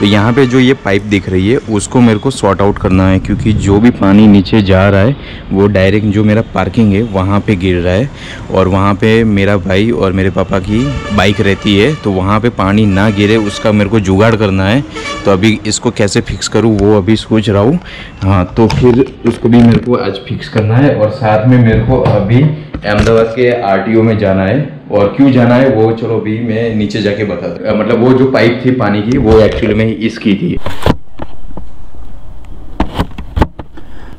तो यहाँ पे जो ये पाइप दिख रही है, उसको मेरे को सॉर्ट आउट करना है, क्योंकि जो भी पानी नीचे जा रहा है, वो डायरेक्ट जो मेरा पार्किंग है, वहाँ पे गिर रहा है। और वहाँ पे मेरा भाई और मेरे पापा की बाइक रहती है तो वहाँ पे पानी ना गिरे, उसका मेरे को जुगाड़ करना है। तो अभी इसको कैसे फिक्स करूँ, वो अभी सोच रहा हूँ। हाँ तो फिर उसको भी मेरे को आज फिक्स करना है, और साथ में मेरे को अभी अहमदाबाद के आरटीओ में जाना है। और क्यों जाना है वो चलो अभी मैं नीचे जाके बता दूँ। मतलब वो जो पाइप थी पानी की, वो एक्चुअली में इसकी थी।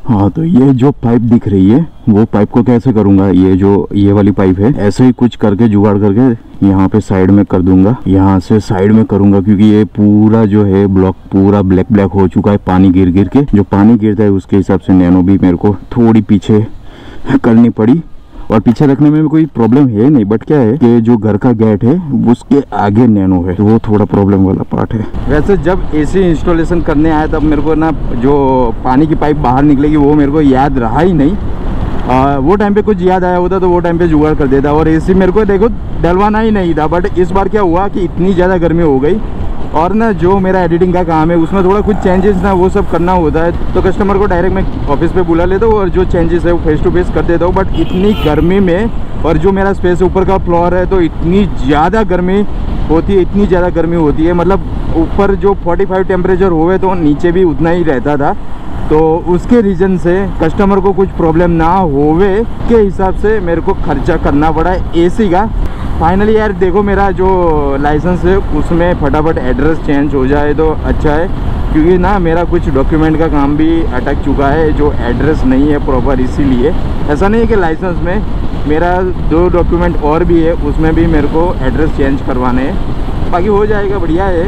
हाँ तो ये जो पाइप दिख रही है, वो पाइप को कैसे करूँगा? ये जो, ये वाली पाइप है, ऐसे ही कुछ करके, जुगाड़ करके यहाँ पे साइड में कर दूँगा। यहाँ से साइड में करूँगा, क्योंकि ये पूरा जो है ब्लॉक, पूरा ब्लैक ब्लैक हो चुका है, पानी गिर गिर के। जो पानी गिरता है, उसके हिसाब से नैनो भी मेरे को थोड़ी पीछे करनी पड़ी। और पीछे रखने में भी कोई प्रॉब्लम है नहीं बट क्या है कि जो घर का गेट है उसके आगे नैनो है। तो वो थोड़ा प्रॉब्लम वाला पार्ट है। वैसे जब एसी इंस्टॉलेशन करने आया तब मेरे को ना जो पानी की पाइप बाहर निकलेगी वो मेरे को याद रहा ही नहीं। आ, वो टाइम पे कुछ याद आया होता तो वो टाइम पे जुगाड़ कर देता। और एसी मेरे को देखो डलवाना ही नहीं था। बट इस बार क्या हुआ कि इतनी ज़्यादा गर्मी हो गई और ना जो मेरा एडिटिंग का काम है, उसमें थोड़ा कुछ चेंजेस ना, वो सब करना होता है। तो कस्टमर को डायरेक्ट मैं ऑफ़िस पे बुला लेता हूँ और जो चेंजेस है, वो फेस टू फेस कर देता हूँ। बट इतनी गर्मी में और जो मेरा स्पेस ऊपर का फ्लोर है तो इतनी ज़्यादा गर्मी होती है, इतनी ज़्यादा गर्मी होती है। मतलब ऊपर जो 45 टेम्परेचर हुए तो नीचे भी उतना ही रहता था। तो उसके रीज़न से कस्टमर को कुछ प्रॉब्लम ना होवे के हिसाब से मेरे को खर्चा करना पड़ा है एसी का। फाइनली यार, देखो मेरा जो लाइसेंस है, उसमें फटाफट एड्रेस चेंज हो जाए तो अच्छा है। क्योंकि ना, मेरा कुछ डॉक्यूमेंट का काम भी अटक चुका है, जो एड्रेस नहीं है प्रॉपर इसीलिए। ऐसा नहीं है कि लाइसेंस में मेरा दो डॉक्यूमेंट और भी है, उसमें भी मेरे को एड्रेस चेंज करवाने हैं। बाकी हो जाएगा, बढ़िया है।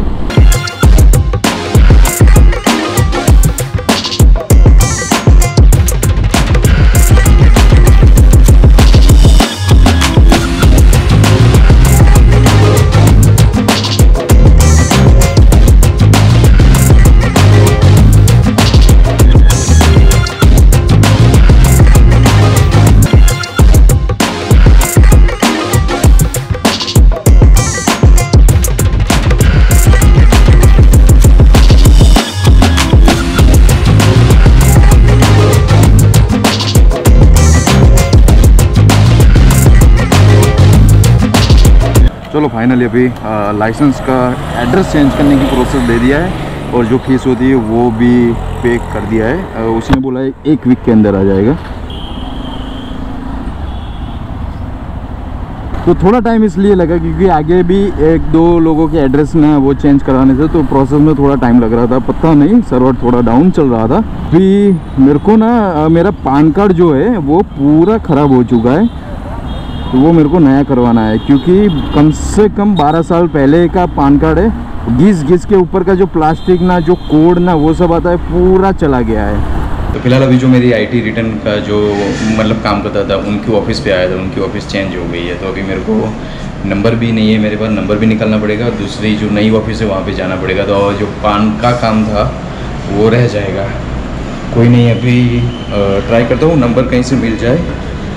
फाइनली अभी लाइसेंस का एड्रेस चेंज करने की प्रोसेस दे दिया है और जो फ़ीस होती है वो भी पे कर दिया है। उसने बोला है एक वीक के अंदर आ जाएगा। तो थोड़ा टाइम इसलिए लगा क्योंकि आगे भी एक दो लोगों के एड्रेस ना वो चेंज कराने थे तो प्रोसेस में थोड़ा टाइम लग रहा था, पता नहीं सर्वर थोड़ा डाउन चल रहा था। फिर मेरे को ना मेरा पान कार्ड जो है, वो पूरा ख़राब हो चुका है। तो वो मेरे को नया करवाना है, क्योंकि कम से कम 12 साल पहले का पान कार्ड है घिस घिस के ऊपर का जो प्लास्टिक ना, जो कोड ना, वो सब आता है, पूरा चला गया है। तो फ़िलहाल अभी जो मेरी आईटी रिटर्न का जो मतलब काम करता था, उनकी ऑफ़िस पे आया था, उनकी ऑफ़िस चेंज हो गई है तो अभी मेरे को नंबर भी नहीं है मेरे पास नंबर भी निकालना पड़ेगा दूसरी जो नई ऑफ़िस है, वहाँ पे जाना पड़ेगा तो जो पान का काम था, वो रह जाएगा। कोई नहीं, अभी ट्राई करता हूँ नंबर कहीं से मिल जाए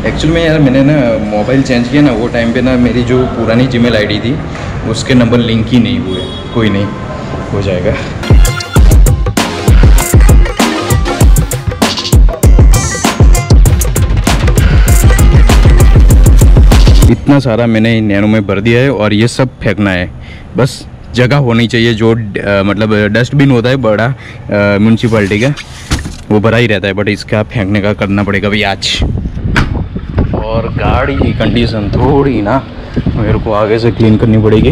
एक्चुअल में यार मैंने ना मोबाइल चेंज किया ना वो टाइम पे ना मेरी जो पुरानी जीमेल आईडी थी उसके नंबर लिंक ही नहीं हुए। कोई नहीं हो जाएगा। इतना सारा मैंने नैनो में भर दिया है और ये सब फेंकना है। बस जगह होनी चाहिए जो आ, मतलब डस्टबिन होता है बड़ा म्यूनसिपाल्टी का वो भरा ही रहता है बट इसका फेंकने का करना पड़ेगा भाई आज। और गाड़ी की कंडीशन थोड़ी ना मेरे को आगे से क्लीन करनी पड़ेगी।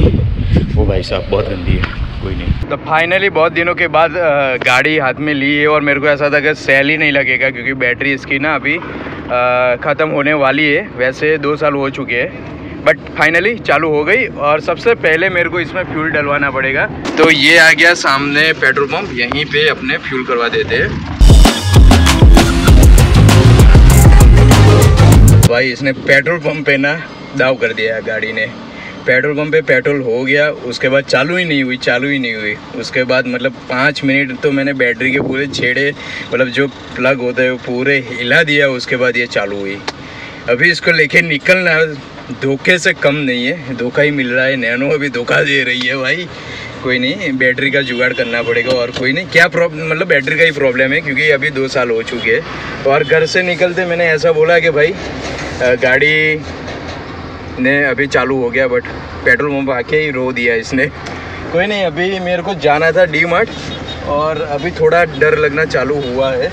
वो भाई साहब बहुत गंदी है, कोई नहीं। तो फाइनली बहुत दिनों के बाद गाड़ी हाथ में ली है और मेरे को ऐसा था कि सेल ही नहीं लगेगा क्योंकि बैटरी इसकी ना अभी ख़त्म होने वाली है। वैसे दो साल हो चुके हैं बट फाइनली चालू हो गई और सबसे पहले मेरे को इसमें फ्यूल डलवाना पड़ेगा। तो ये आ गया सामने पेट्रोल पंप यहीं पे अपने फ्यूल करवा देते हैं। भाई, इसने पेट्रोल पंप पे ना दाव कर दिया गाड़ी ने। पेट्रोल पंप पे पेट्रोल हो गया, उसके बाद चालू ही नहीं हुई, चालू ही नहीं हुई। उसके बाद मतलब पाँच मिनट तो मैंने बैटरी के पूरे छेड़े मतलब जो प्लग होते हैं वो पूरे हिला दिया, उसके बाद ये चालू हुई। अभी इसको लेके निकलना धोखे से कम नहीं है, धोखा ही मिल रहा है। नैनो अभी धोखा दे रही है भाई। कोई नहीं बैटरी का जुगाड़ करना पड़ेगा और कोई नहीं। क्या प्रॉब्लम मतलब बैटरी का ही प्रॉब्लम है, क्योंकि अभी दो साल हो चुके हैं। और घर से निकलते मैंने ऐसा बोला कि भाई गाड़ी ने अभी चालू हो गया बट पेट्रोल पम्प आके ही रो दिया इसने। कोई नहीं, अभी मेरे को जाना था डी मार्ट और अभी थोड़ा डर लगना चालू हुआ है।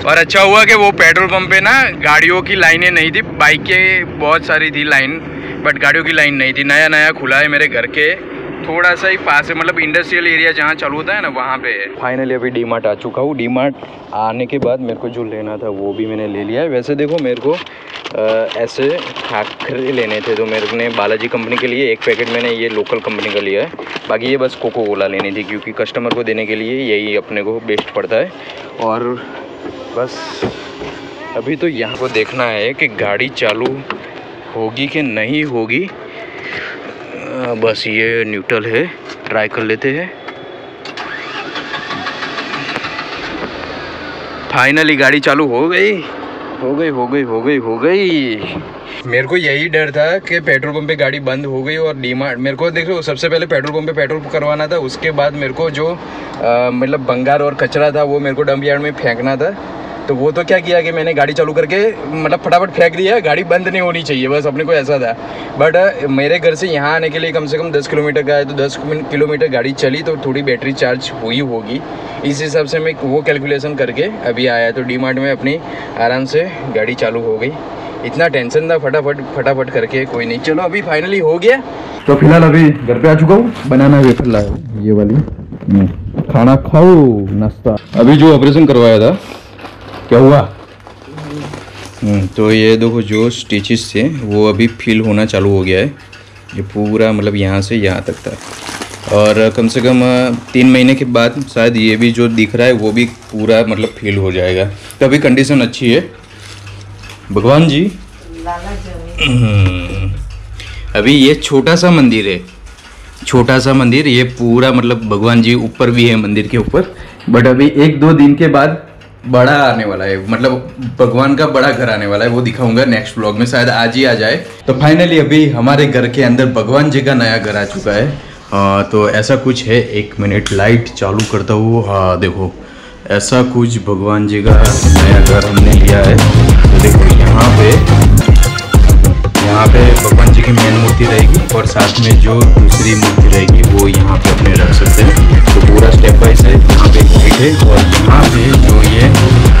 और अच्छा हुआ कि वो पेट्रोल पंप पे ना गाड़ियों की लाइनें नहीं थी बाइक के बहुत सारी थी लाइन बट गाड़ियों की लाइन नहीं थी। नया नया खुला है मेरे घर के। थोड़ा सा ही पास है मतलब इंडस्ट्रियल एरिया जहाँ चालू होता है ना वहाँ पे फाइनली अभी डी मार्ट आ चुका हूँ। डी मार्ट आने के बाद मेरे को जो लेना था वो भी मैंने ले लिया है। वैसे देखो मेरे को आ, ऐसे खाखरे लेने थे तो मेरे ने बालाजी कंपनी के लिए एक पैकेट मैंने ये लोकल कंपनी का लिया है। बाकी ये बस कोको कोला लेनी थी क्योंकि कस्टमर को देने के लिए यही अपने को बेस्ट पड़ता है। और बस अभी तो यहाँ को देखना है कि गाड़ी चालू होगी कि नहीं होगी। बस ये न्यूट्रल है। ट्राई कर लेते हैं। फाइनली गाड़ी चालू हो गई। हो गई हो गई हो गई हो गई। मेरे को यही डर था कि पेट्रोल पंप पे गाड़ी बंद हो गई और डीमार्ट मेरे को देखो, सबसे पहले पेट्रोल पंप पे पेट्रोल करवाना था, उसके बाद मेरे को जो मतलब बंगार और कचरा था, वो मेरे को डंप यार्ड में फेंकना था। तो वो तो क्या किया कि मैंने गाड़ी चालू करके मतलब फटाफट फेंक दिया गाड़ी बंद नहीं होनी चाहिए बस अपने को ऐसा था। बट मेरे घर से यहाँ आने के लिए कम से कम दस किलोमीटर का है तो दस किलोमीटर गाड़ी चली तो थोड़ी बैटरी चार्ज हुई होगी। इस हिसाब से मैं वो कैलकुलेशन करके अभी आया तो डी में अपनी आराम से गाड़ी चालू हो गई। इतना टेंशन था फटाफट फटाफट करके कोई नहीं। चलो अभी फाइनली हो गया। तो फ़िलहाल अभी घर पे आ चुका हूँ। बनाना वेफर लाया ये वाली। हम्म, खाना खाओ नाश्ता। अभी जो ऑपरेशन करवाया था क्या हुआ? हम्म, तो ये देखो जो स्टिचेस थे वो अभी फिल होना चालू हो गया है। ये पूरा मतलब यहाँ से यहाँ तक था। और कम से कम तीन महीने के बाद शायद ये भी जो दिख रहा है वो भी पूरा मतलब फिल हो जाएगा। तो अभी कंडीशन अच्छी है। भगवान जी? हम्म, अभी ये छोटा सा मंदिर है। छोटा सा मंदिर ये पूरा मतलब भगवान जी ऊपर भी है मंदिर के ऊपर। बट अभी एक दो दिन के बाद बड़ा आने वाला है मतलब भगवान का बड़ा घर आने वाला है वो दिखाऊँगा नेक्स्ट ब्लॉग में शायद आज ही आ जाए। तो फाइनली अभी हमारे घर के अंदर भगवान जी का नया घर आ चुका है। आ, तो ऐसा कुछ है एक मिनट लाइट चालू करता हूँ। हाँ देखो ऐसा कुछ भगवान जी का नया घर हमने लिया है। तो देखो यहाँ पे यहाँ पे भगवान जी की मेन मूर्ति रहेगी और साथ में जो दूसरी मूर्ति रहेगी वो यहाँ पे अपने रख सकते हैं। तो पूरा स्टेप बाय स्टेप यहाँ पे एक है और यहाँ पे जो ये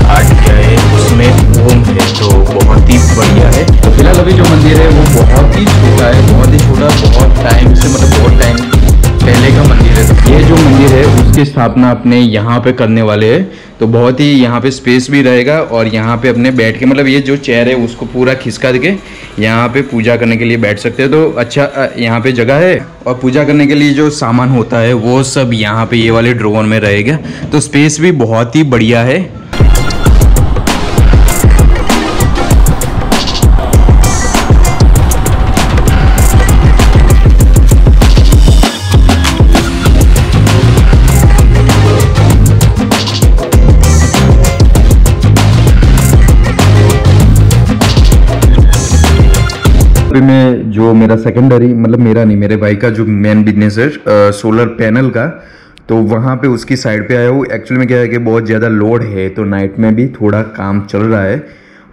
आर्ट किया है, उसमें ओम है तो बहुत ही बढ़िया है। तो फ़िलहाल अभी जो मंदिर है, वो बहुत ही छोटा है, बहुत ही छोटा, बहुत टाइम से मतलब बहुत टाइम पहले का मंदिर है। ये जो मंदिर है, उसकी स्थापना अपने यहाँ पे करने वाले हैं। तो बहुत ही यहाँ पे स्पेस भी रहेगा और यहाँ पे अपने बैठ के मतलब ये जो चेयर है, उसको पूरा खिसका के यहाँ पे पूजा करने के लिए बैठ सकते हैं। तो अच्छा यहाँ पे जगह है और पूजा करने के लिए जो सामान होता है, वो सब यहाँ पे ये वाले ड्रोन में रहेगा। तो स्पेस भी बहुत ही बढ़िया है। पे मैं जो मेरा सेकेंडरी मतलब मेरा नहीं, मेरे भाई का जो मेन बिज़नेस है सोलर पैनल का तो वहाँ पे उसकी साइड पे आया हूँ। एक्चुअली में क्या है कि बहुत ज़्यादा लोड है तो नाइट में भी थोड़ा काम चल रहा है।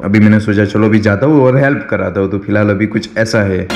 अभी मैंने सोचा, चलो अभी जाता हूँ और हेल्प कराता हूँ तो फ़िलहाल अभी कुछ ऐसा है।